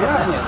Yeah.